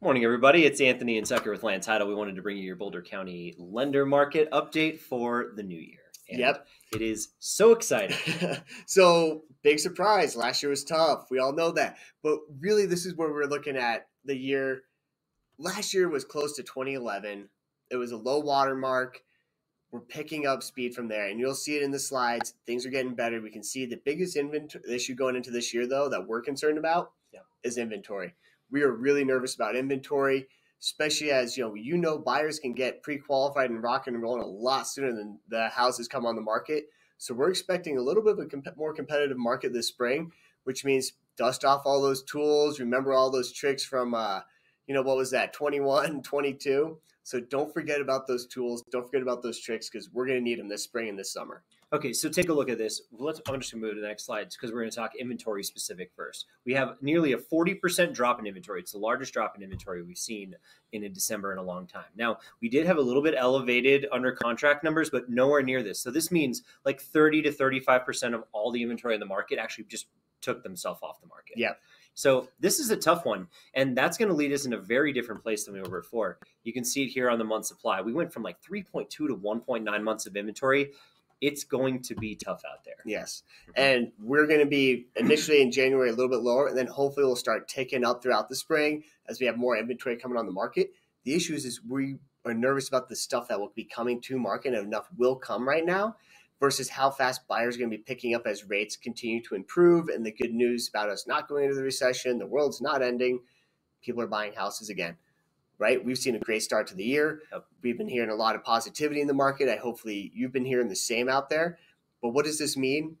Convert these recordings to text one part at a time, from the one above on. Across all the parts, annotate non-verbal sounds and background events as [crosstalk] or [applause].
Morning, everybody. It's Anthony and Tucker with Land Title. We wanted to bring you your Boulder County lender market update for the new year. And Yep. It is so exciting. [laughs] so big surprise. Last year was tough. We all know that. But really, this is where we're looking at the year. Last year was close to 2011. It was a low water mark. We're picking up speed from there, and you'll see it in the slides. Things are getting better. We can see the biggest inventory issue going into this year, though, that we're concerned about Yeah. is inventory. We are really nervous about inventory, especially as you know, you know, buyers can get pre-qualified and rock and rolling a lot sooner than the houses come on the market. So we're expecting a little bit of a comp- more competitive market this spring, which means dust off all those tools. Remember all those tricks from, uh, you know, what was that, 21, [laughs] 22? So don't forget about those tools. Don't forget about those tricks because we're going to need them this spring and this summer. Okay, so take a look at this. Let's, I'm just going to move to the next slide because we're going to talk inventory specific first. We have nearly a 40% drop in inventory. It's the largest drop in inventory we've seen in a December in a long time. Now, we did have a little bit elevated under contract numbers, but nowhere near this. So this means like 30 to 35% of all the inventory in the market actually just took themselves off the market. Yeah. So this is a tough one, and that's going to lead us in a very different place than we were before. You can see it here on the month supply. We went from like 3.2 to 1.9 months of inventory. It's going to be tough out there. Yes. Mm-hmm. And we're going to be initially in January a little bit lower, and then hopefully we'll start ticking up throughout the spring as we have more inventory coming on the market. The issue is, is we are nervous about the stuff that will be coming to market and enough will come right now versus how fast buyers are going to be picking up as rates continue to improve. And the good news about us not going into the recession, the world's not ending, people are buying houses again. Right? We've seen a great start to the year. We've been hearing a lot of positivity in the market. I hopefully you've been hearing the same out there. But what does this mean?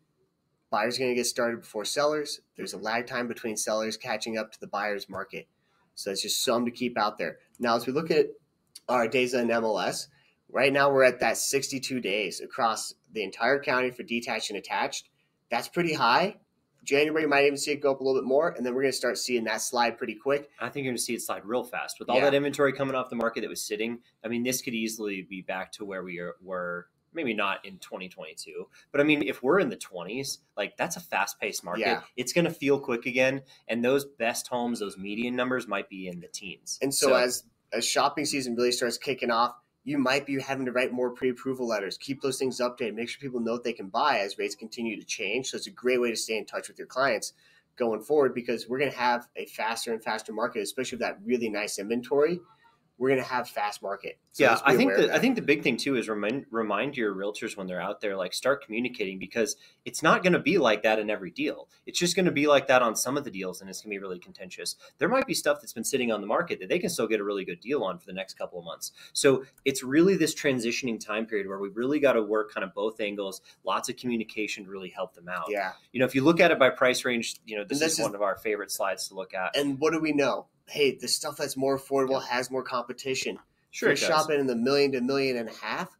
Buyers are going to get started before sellers. There's a lag time between sellers catching up to the buyer's market. So it's just some to keep out there. Now, as we look at our days on MLS, right now we're at that 62 days across the entire county for detached and attached. That's pretty high. January you might even see it go up a little bit more, and then we're going to start seeing that slide pretty quick. I think you're going to see it slide real fast with all Yeah. that inventory coming off the market that was sitting. I mean, this could easily be back to where we are, were. Maybe not in 2022, but I mean, if we're in the 20s, like that's a fast-paced market. Yeah. It's going to feel quick again, and those best homes, those median numbers, might be in the teens. And so, as as shopping season really starts kicking off, you might be having to write more pre-approval letters. Keep those things updated. Make sure people know what they can buy as rates continue to change. So it's a great way to stay in touch with your clients going forward because we're going to have a faster and faster market, especially with that really nice inventory. We're going to have fast market. So yeah, I think the, I think the big thing too is remind remind your realtors when they're out there, like start communicating because it's not going to be like that in every deal. It's just going to be like that on some of the deals, and it's going to be really contentious. There might be stuff that's been sitting on the market that they can still get a really good deal on for the next couple of months. So it's really this transitioning time period where we really got to work kind of both angles, lots of communication to really help them out. yeah. You know, if you look at it by price range, you know this, this is, is- one of our favorite slides to look at. And what do we know? Hey, the stuff that's more affordable has more competition. Sure, if you're shopping in the million to million and a half,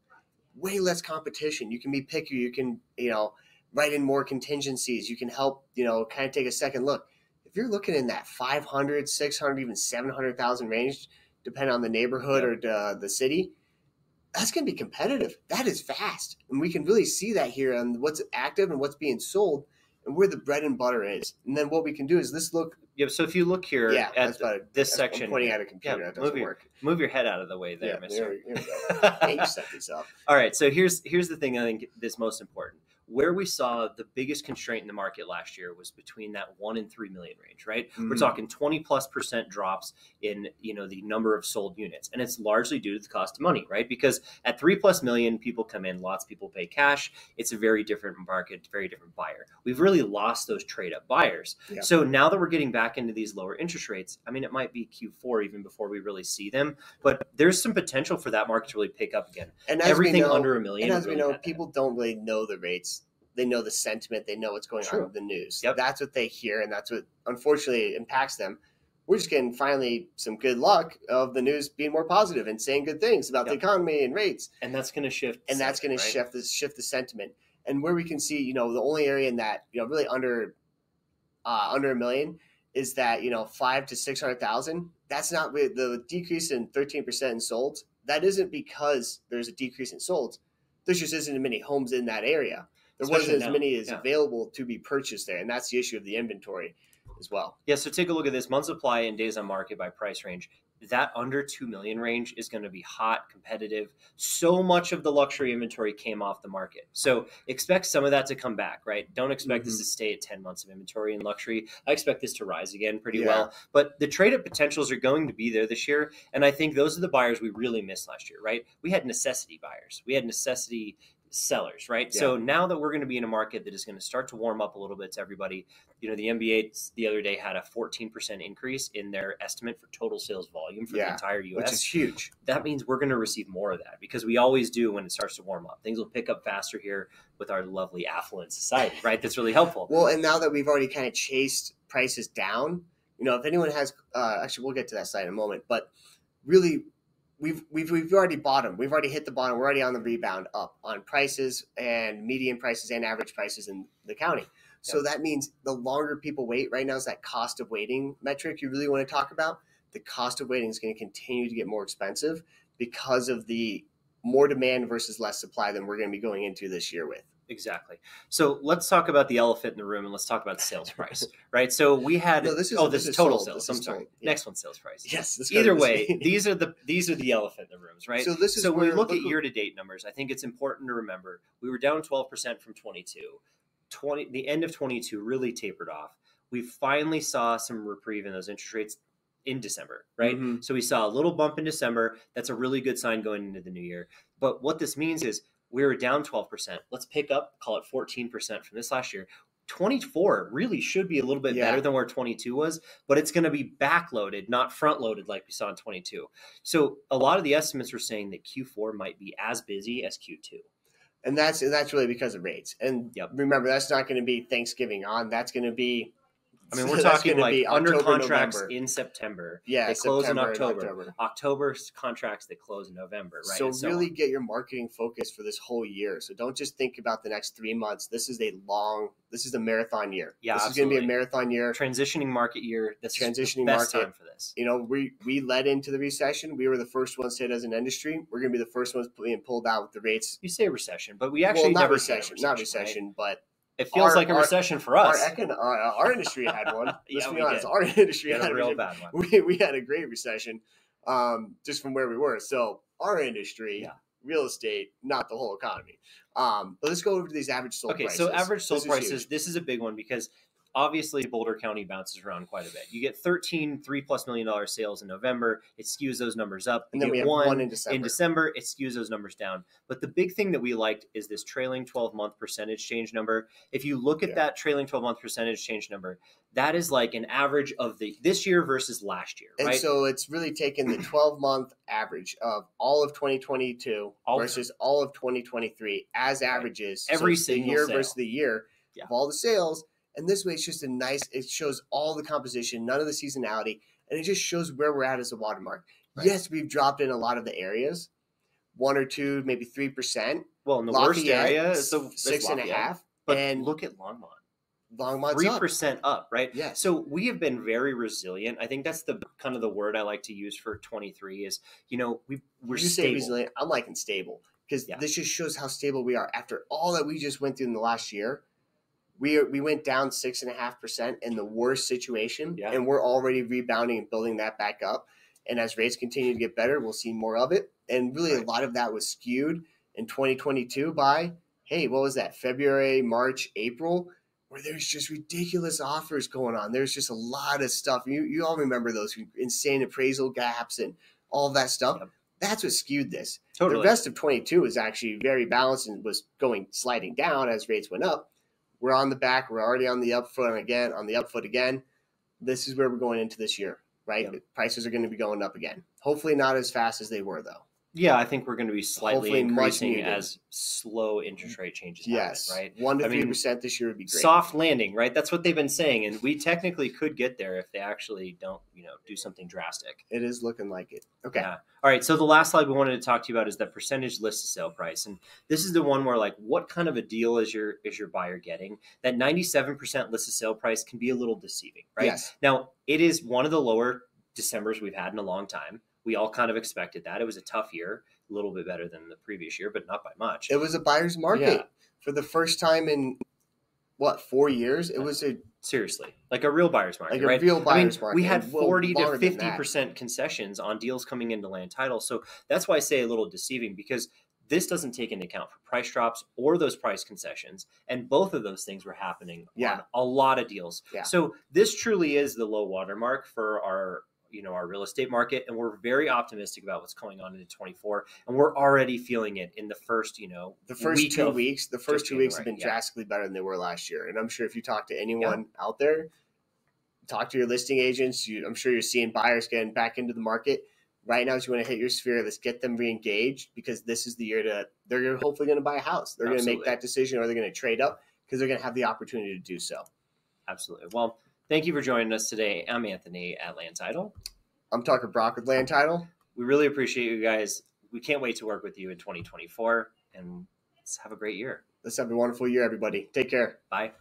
way less competition. You can be picky. You can, you know, write in more contingencies. You can help, you know, kind of take a second look. If you're looking in that 500, 600, even 700,000 range, depending on the neighborhood or the, the city, that's going to be competitive. That is fast. And we can really see that here on what's active and what's being sold and where the bread and butter is. And then what we can do is this look. Yeah, so if you look here Yeah, at better. this I'm section, pointing at a computer. Yeah, that doesn't move your- work. move your head out of the way there, yeah, Mister. there, we- here we go. Hey, set this up. All right, so here's here's the thing I think that's most important. Where we saw the biggest constraint in the market last year was between that one and three million range, right? We're Mhm. talking twenty plus percent drops in you know the number of sold units, and it's largely due to the cost of money, right? Because at three plus million, people come in, lots of people pay cash. It's a very different market, very different buyer. We've really lost those trade up buyers. Yeah. So now that we're getting back into these lower interest rates, I mean, it might be Q4 even before we really see them, but there's some potential for that market to really pick up again. And Everything know, under a million. And as we know, had that. people don't really know the rates. They know the sentiment. They know what's going True. on in the news. Yep. That's what they hear, and that's what unfortunately impacts them. We're just getting finally some good luck of the news being more positive and saying good things about the economy and rates, and that's going to shift, and that's going sentiment, to right? shift the shift the sentiment. And where we can see, you know, the only area in that you know really under uh, under a million is that you know five to six hundred thousand. That's not with the decrease in thirteen percent in solds. That isn't because there's a decrease in solds. There just isn't many homes in that area. There Especially wasn't as now, many as yeah. available to be purchased there, and that's the issue of the inventory. as well. Yeah, so take a look at this month supply and days on market by price range. That under 2 million range is going to be hot, competitive. So much of the luxury inventory came off the market. So expect some of that to come back, right? Don't expect this Mhm. to stay at 10 months of inventory in luxury. I expect this to rise again pretty Yeah. well. But the trade up potentials are going to be there this year. And I think those are the buyers we really missed last year, right? We had necessity buyers, we had necessity sellers, right? So now that we're going to be in a market that is going to start to warm up a little bit to everybody, you know, the MBA the other day had a 14% increase in their estimate for total sales volume for the Yeah, entire Which US. is huge. that means we're going to receive more of that because we always do when it starts to warm up. Things will pick up faster here with our lovely affluent society, right? That's really helpful. Well, and now that we've already kind of chased prices down, you know, if anyone has, uh, actually, we'll get to that side in a moment, but really, we've we've we've already bottomed. We've already hit the bottom. We're already on the rebound up on prices and median prices and average prices in the county. So that means the longer people wait, right now is that cost of waiting metric you really want to talk about. The cost of waiting is going to continue to get more expensive because of the more demand versus less supply than we're going to be going into this year with. Exactly. So let's talk about the elephant in the room and let's talk about sales [laughs] price, right? So we had No, this is- oh, this, this is total sold. sales. This I'm sorry. Yeah. Next one, sales price. Yes. this Either way, [laughs] these are the these are the elephant in the rooms, right? So this is so when we look look at year to date numbers, I think it's important to remember we were down 12% from 22. 20 the end of 22 really tapered off. We finally saw some reprieve in those interest rates in December, right? Mhm. So we saw a little bump in December. That's a really good sign going into the new year. But what this means is we were down 12%. Let's pick up, call it 14% from this last year. 24 really should be a little bit Yeah. better than where 22 was, but it's going to be backloaded, not front loaded like we saw in 22. So a lot of the estimates were saying that Q4 might be as busy as Q2. and that's and that's really because of rates. And Yep. remember, that's not going to be Thanksgiving on. That's going to be. I mean, we're that's talking like be under contracts November. in September. yeah, they close in September and October. Contracts that close in November, right? So and really on. get your marketing focus for this whole year. So don't just think about the next three months. This is a long. This is a marathon year. Yeah, this is going to be a marathon year. transitioning market year. That's Transitioning the best market. time for this. You know, we we led into the recession. We were the first ones hit as an industry. We're going to be the first ones being pulled out with the rates. You say recession, but we actually well, not never recession, a not recession, right? recession, but It feels Our- like a our- recession for our us. econ- our, our industry had one. [laughs] Let's Yeah, be honest, did. our industry had had a real bad one. [laughs] we, we had a great recession um, just from where we were. So our industry, Yeah. real estate, not the whole economy. Um, but let's go over to these average sold Okay, prices. so average sold This prices. This is a big one because obviously Boulder County bounces around quite a bit. You get 13 three plus million dollar sales in November. It skews those numbers up. And You then we have one, one in December. in December. It skews those numbers down. But the big thing that we liked is this trailing 12 month percentage change number. If you look at Yeah. that trailing 12 month percentage change number, that is like an average of the this year versus last year, And right? so it's really taken the 12 month average of all of 2022 All- versus all of 2023 as averages. So Every the single year sale. versus the year Yeah. of all the sales. And this way, it's just a nice, it shows all the composition, none of the seasonality, and it just shows where we're at as a watermark. Right. Yes, we've dropped in a lot of the areas, one or two, maybe 3%. well, in the worst Lafayette, area is the is six and a half, But and look at Longmont. Longmont's 3% up, right? Yeah. So we have been very resilient. I think that's the kind of the word I like to use for 23 is, you know, we we're you say stable. resilient. I'm liking stable because Yeah. this just shows how stable we are after all that we just went through in the last year. We we went down six and a half percent in the worst situation, Yeah. and we're already rebounding and building that back up. And as rates continue to get better, we'll see more of it. And really, Right. a lot of that was skewed in 2022 by hey, what was that? February, March, April, where there's just ridiculous offers going on. There's just a lot of stuff. You you all remember those insane appraisal gaps and all that stuff. Yep. That's what skewed this. Totally. The rest of 22 was actually very balanced and was going sliding down as rates went up. We're on the back. We're already on the up foot again, on the up foot again. This is where we're going into this year, right? Yep. Prices are going to be going up again. Hopefully not as fast as they were though. Yeah, I think we're going to be slightly Hopefully increasing as slow interest rate changes Yes. happen, right? One to three percent this year would be great. Soft landing, right? That's what they've been saying, and we technically could get there if they actually don't, you know, do something drastic. It is looking like it. Okay. Yeah. All right. So the last slide we wanted to talk to you about is the percentage list to sale price, and this is the one where like, what kind of a deal is your is your buyer getting? That ninety seven percent list to sale price can be a little deceiving, right? Yes. Now it is one of the lower December's we've had in a long time. We all kind of expected that. It was a tough year, a little bit better than the previous year, but not by much. It was a buyer's market Yeah. for the first time in what four years. It uh, was a Seriously, like a real buyer's market, like a right? real I mean, buyer's market. we had well, 40 to longer than that. 50 percent concessions on deals coming into land title, so that's why I say a little deceiving because this doesn't take into account for price drops or those price concessions, and both of those things were happening Yeah. on a lot of deals. Yeah. So this truly is the low watermark for our you know our real estate market and we're very optimistic about what's going on into 24 and we're already feeling it in the first you know The first week two of- weeks, the first two weeks have been yeah. drastically better than they were last year. And I'm sure if you talk to anyone out there, talk to your listing agents, you, I'm sure you're seeing buyers getting back into the market. Right now, if you want to hit your sphere, let's get them re-engaged because this is the year to they're hopefully going to buy a house. They're going to make that decision, or they're going to trade up because they're going to have the opportunity to do so. absolutely well thank you for joining us today i'm anthony at land title I'm talking Brock with Land Title. we really appreciate you guys we can't wait to work with you in 2024 and let's have a great year Let's have a wonderful year, everybody. Take care. bye